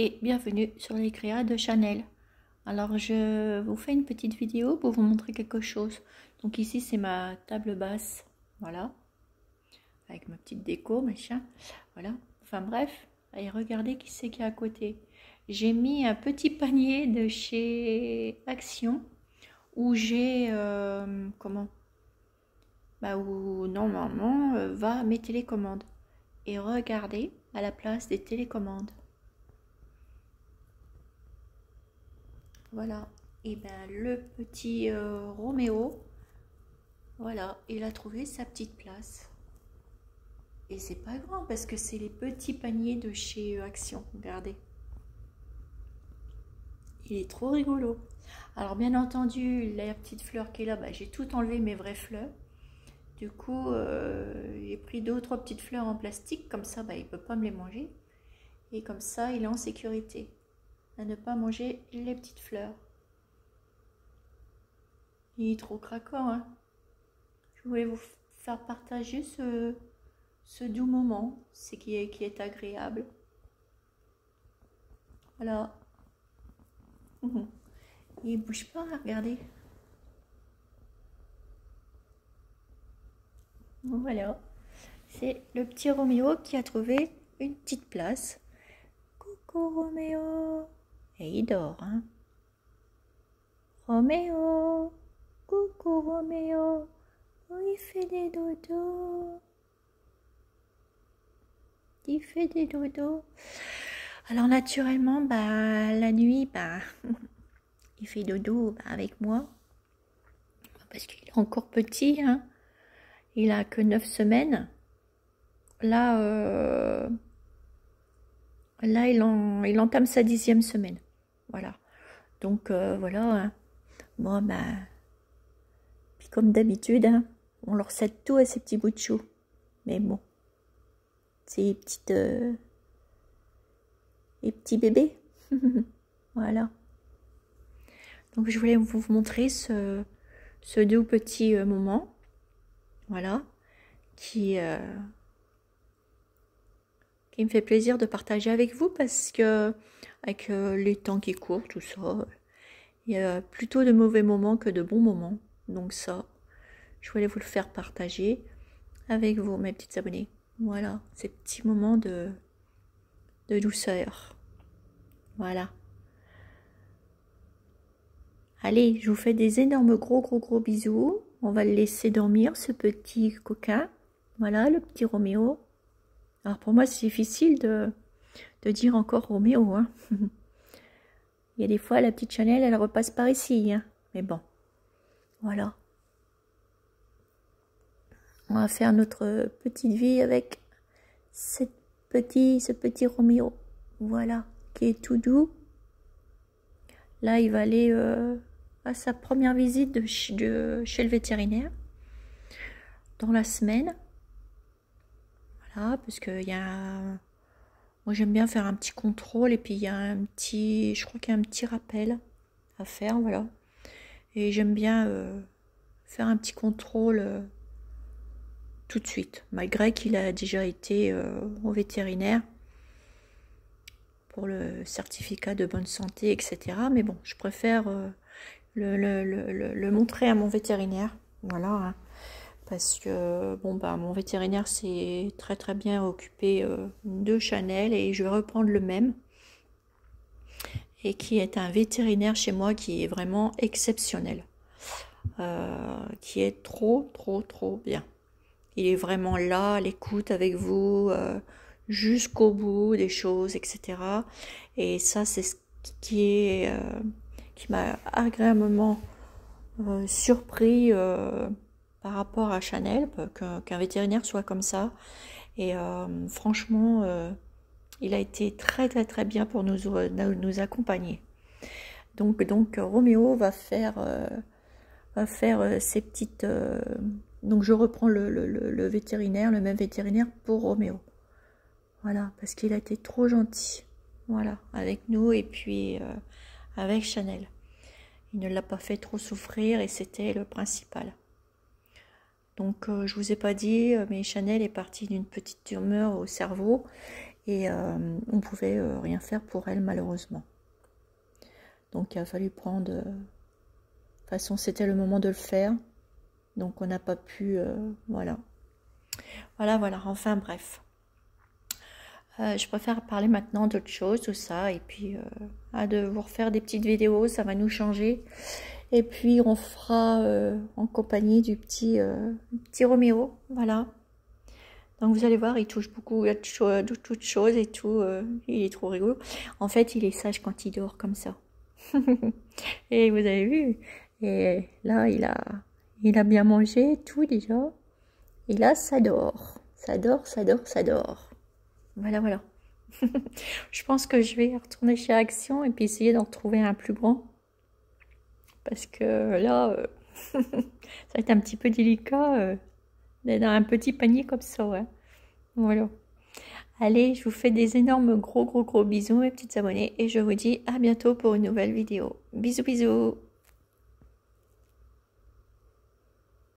Et bienvenue sur les créas de Chanel. Alors je vous fais une petite vidéo pour vous montrer quelque chose. Donc ici c'est ma table basse, voilà, avec ma petite déco, machin, voilà. Enfin bref, allez regardez qui c'est qui est à côté. J'ai mis un petit panier de chez Action où j'ai, euh, comment? Bah où normalement euh, va mes télécommandes. Et regardez à la place des télécommandes. Voilà. Et ben le petit euh, Roméo, voilà, il a trouvé sa petite place. Et c'est pas grand parce que c'est les petits paniers de chez Action. Regardez. Il est trop rigolo. Alors bien entendu, la petite fleur qui est là, bah, j'ai tout enlevé mes vraies fleurs. Du coup, euh, j'ai pris deux ou trois petites fleurs en plastique, comme ça, bah, il ne peut pas me les manger. Et comme ça, il est en sécurité à ne pas manger les petites fleurs. Il est trop craquant, hein Je voulais vous faire partager ce, ce doux moment, c'est qui est, qui est agréable. Voilà. Il bouge pas, regardez. Voilà. C'est le petit Roméo qui a trouvé une petite place. Coucou Roméo. Et il dort, hein. Roméo. Coucou Roméo. Oh, il fait des dodos. Il fait des dodos. Alors naturellement, bah, la nuit, bah, il fait dodo bah, avec moi. Parce qu'il est encore petit, hein. Il a que 9 semaines. Là, euh, là il, il entame sa dixième semaine. Voilà. Donc, euh, voilà. Hein. Bon, ben, puis comme d'habitude, hein, on leur cède tout à ces petits bouts de chou. Mais bon, ces petites... Euh, les petits bébés. voilà. Donc, je voulais vous montrer ce, ce doux petit moment voilà, qui, euh, qui me fait plaisir de partager avec vous parce que avec euh, les temps qui courent, tout ça, il y a plutôt de mauvais moments que de bons moments. Donc ça, je voulais vous le faire partager avec vous, mes petites abonnées. Voilà, ces petits moments de, de douceur. Voilà. Allez, je vous fais des énormes gros gros gros bisous. On va le laisser dormir, ce petit coquin. Voilà, le petit Roméo. Alors pour moi, c'est difficile de, de, dire encore Roméo. Hein. Il y a des fois, la petite Chanel, elle repasse par ici. Hein. Mais bon, voilà. On va faire notre petite vie avec ce petit Roméo. Voilà, qui est tout doux. Là, il va aller euh, sa première visite de, chez le vétérinaire dans la semaine. Parce que y a. Moi, j'aime bien faire un petit contrôle et puis il y a un petit. Je crois qu'il y a un petit rappel à faire, voilà. Et j'aime bien euh, faire un petit contrôle euh, tout de suite, malgré qu'il a déjà été euh, au vétérinaire pour le certificat de bonne santé, etc. Mais bon, je préfère le, le, montrer à mon vétérinaire. Voilà. Hein. Parce que bon bah mon vétérinaire s'est très très bien occupé euh, de Chanel et je vais reprendre le même. Et qui est un vétérinaire chez moi qui est vraiment exceptionnel. Euh, qui est trop trop trop bien. Il est vraiment là, à l'écoute avec vous euh, jusqu'au bout des choses, etc. Et ça, c'est ce qui est qui m'a agréablement surpris par rapport à Chanel, qu'un vétérinaire soit comme ça. Et euh, franchement, il a été très très très bien pour nous, nous accompagner. Donc, donc Roméo va faire, faire ses petites... donc je reprends le, le, vétérinaire, le même vétérinaire pour Roméo. Voilà, parce qu'il a été trop gentil. Voilà, avec nous. Et puis avec Chanel. Il ne l'a pas fait trop souffrir et c'était le principal. Donc euh, je vous ai pas dit, euh, mais Chanel est partie d'une petite tumeur au cerveau et euh, on pouvait rien faire pour elle malheureusement. Donc il a fallu prendre. De toute façon, c'était le moment de le faire, donc on n'a pas pu. voilà. Voilà, voilà. Enfin bref. je préfère parler maintenant d'autre chose, tout ça, et puis à de vous refaire des petites vidéos, ça va nous changer. Et puis on fera en compagnie du petit, petit Roméo, voilà. Donc vous allez voir, il touche beaucoup à toutes choses et tout. Euh, il est trop rigolo. En fait, il est sage quand il dort comme ça. et vous avez vu. Et là, il a, il a bien mangé tout déjà. Et là, ça dort. Ça dort, ça dort, ça dort. Voilà, voilà. je pense que je vais retourner chez Action et puis essayer d'en retrouver un plus grand. Parce que là, euh, ça va être un petit peu délicat. Euh, dans un petit panier comme ça. Ouais. Voilà. Allez, je vous fais des énormes gros gros gros bisous mes petites abonnées et je vous dis à bientôt pour une nouvelle vidéo. Bisous bisous